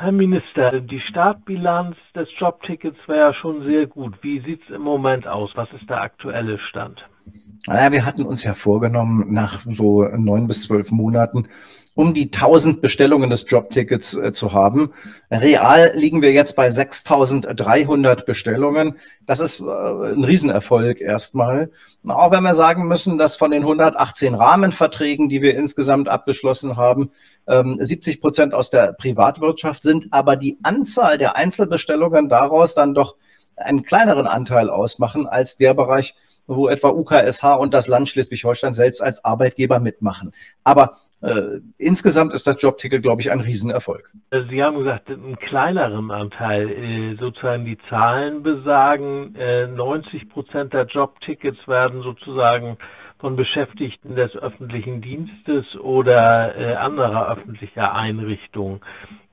Herr Minister, die Startbilanz des Jobtickets wäre ja schon sehr gut. Wie sieht es im Moment aus? Was ist der aktuelle Stand? Naja, wir hatten uns ja vorgenommen, nach so neun bis zwölf Monaten um die 1000 Bestellungen des Jobtickets äh, zu haben. Real liegen wir jetzt bei 6300 Bestellungen. Das ist äh, ein Riesenerfolg erstmal. Auch wenn wir sagen müssen, dass von den 118 Rahmenverträgen, die wir insgesamt abgeschlossen haben, ähm, 70 Prozent aus der Privatwirtschaft sind, aber die Anzahl der Einzelbestellungen daraus dann doch einen kleineren Anteil ausmachen als der Bereich, wo etwa UKSH und das Land Schleswig-Holstein selbst als Arbeitgeber mitmachen. Aber äh, insgesamt ist das Jobticket, glaube ich, ein Riesenerfolg. Sie haben gesagt, einen kleineren Anteil. Äh, sozusagen die Zahlen besagen, äh, 90 Prozent der Jobtickets werden sozusagen von Beschäftigten des öffentlichen Dienstes oder äh, anderer öffentlicher Einrichtungen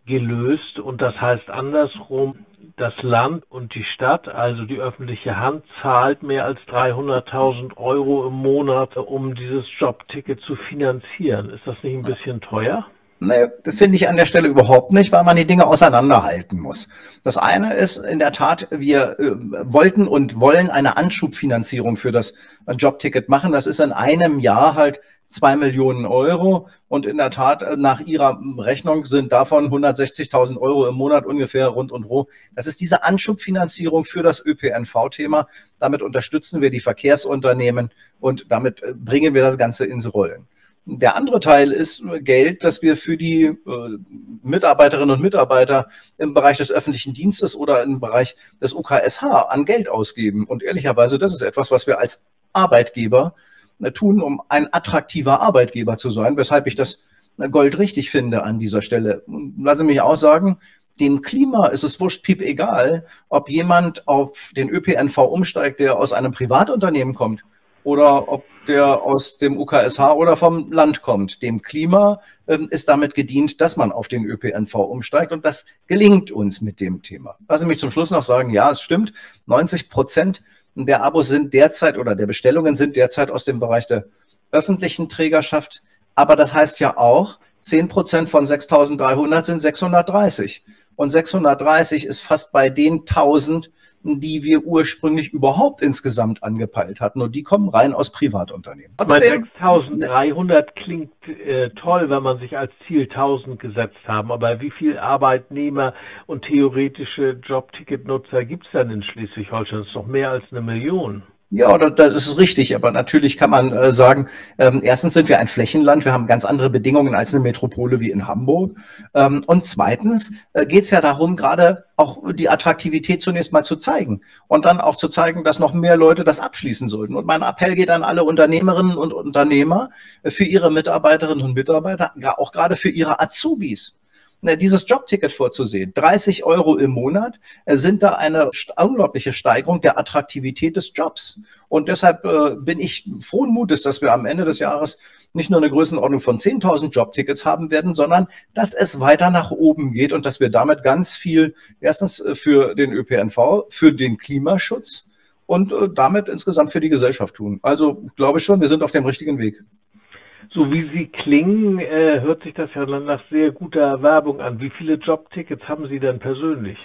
gelöst. Und das heißt andersrum, das Land und die Stadt, also die öffentliche Hand, zahlt mehr als 300.000 Euro im Monat, um dieses Jobticket zu finanzieren. Ist das nicht ein bisschen teuer? Nee, das finde ich an der Stelle überhaupt nicht, weil man die Dinge auseinanderhalten muss. Das eine ist in der Tat, wir äh, wollten und wollen eine Anschubfinanzierung für das Jobticket machen. Das ist in einem Jahr halt zwei Millionen Euro. Und in der Tat, äh, nach Ihrer Rechnung sind davon 160.000 Euro im Monat ungefähr rund und roh. Das ist diese Anschubfinanzierung für das ÖPNV-Thema. Damit unterstützen wir die Verkehrsunternehmen und damit äh, bringen wir das Ganze ins Rollen. Der andere Teil ist Geld, das wir für die äh, Mitarbeiterinnen und Mitarbeiter im Bereich des öffentlichen Dienstes oder im Bereich des UKSH an Geld ausgeben. Und ehrlicherweise, das ist etwas, was wir als Arbeitgeber äh, tun, um ein attraktiver Arbeitgeber zu sein, weshalb ich das äh, Gold richtig finde an dieser Stelle. Lasse mich auch sagen, dem Klima ist es wurscht piep egal, ob jemand auf den ÖPNV umsteigt, der aus einem Privatunternehmen kommt oder ob der aus dem UKSH oder vom Land kommt. Dem Klima ähm, ist damit gedient, dass man auf den ÖPNV umsteigt und das gelingt uns mit dem Thema. Lassen Sie mich zum Schluss noch sagen, ja, es stimmt, 90 Prozent der Abos sind derzeit oder der Bestellungen sind derzeit aus dem Bereich der öffentlichen Trägerschaft. Aber das heißt ja auch, 10 Prozent von 6.300 sind 630. Und 630 ist fast bei den 1000, die wir ursprünglich überhaupt insgesamt angepeilt hatten. Und die kommen rein aus Privatunternehmen. Trotzdem, 6300 klingt äh, toll, wenn man sich als Ziel 1000 gesetzt haben. Aber wie viele Arbeitnehmer und theoretische Jobticketnutzer gibt es denn in Schleswig-Holstein? Das ist doch mehr als eine Million. Ja, das ist richtig, aber natürlich kann man äh, sagen, ähm, erstens sind wir ein Flächenland, wir haben ganz andere Bedingungen als eine Metropole wie in Hamburg. Ähm, und zweitens äh, geht es ja darum, gerade auch die Attraktivität zunächst mal zu zeigen und dann auch zu zeigen, dass noch mehr Leute das abschließen sollten. Und mein Appell geht an alle Unternehmerinnen und Unternehmer äh, für ihre Mitarbeiterinnen und Mitarbeiter, auch gerade für ihre Azubis dieses Jobticket vorzusehen. 30 Euro im Monat äh, sind da eine unglaubliche Steigerung der Attraktivität des Jobs. Und deshalb äh, bin ich frohen Mutes, dass wir am Ende des Jahres nicht nur eine Größenordnung von 10.000 Jobtickets haben werden, sondern dass es weiter nach oben geht und dass wir damit ganz viel, erstens äh, für den ÖPNV, für den Klimaschutz und damit insgesamt für die Gesellschaft tun. Also glaube ich schon, wir sind auf dem richtigen Weg so wie Sie klingen, äh, hört sich das ja nach sehr guter Werbung an. Wie viele Jobtickets haben Sie denn persönlich?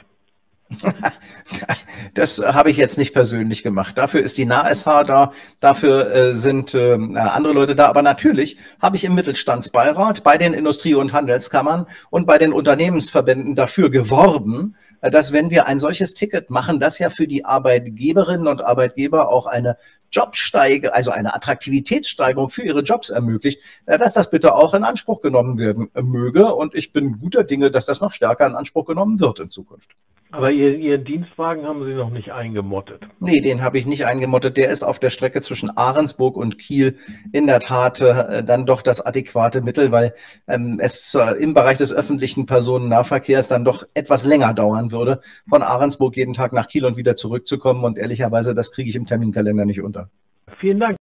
Das habe ich jetzt nicht persönlich gemacht. Dafür ist die NASH da, dafür äh, sind äh, andere Leute da. Aber natürlich habe ich im Mittelstandsbeirat bei den Industrie- und Handelskammern und bei den Unternehmensverbänden dafür geworben, dass wenn wir ein solches Ticket machen, das ja für die Arbeitgeberinnen und Arbeitgeber auch eine Jobsteige, also eine Attraktivitätssteigerung für ihre Jobs ermöglicht, äh, dass das bitte auch in Anspruch genommen werden möge. Und ich bin guter Dinge, dass das noch stärker in Anspruch genommen wird in Zukunft. Aber ihr, Ihren Dienstwagen haben Sie noch nicht eingemottet. Nee, den habe ich nicht eingemottet. Der ist auf der Strecke zwischen Ahrensburg und Kiel in der Tat äh, dann doch das adäquate Mittel, weil ähm, es äh, im Bereich des öffentlichen Personennahverkehrs dann doch etwas länger dauern würde, von Ahrensburg jeden Tag nach Kiel und wieder zurückzukommen. Und ehrlicherweise, das kriege ich im Terminkalender nicht unter. Vielen Dank.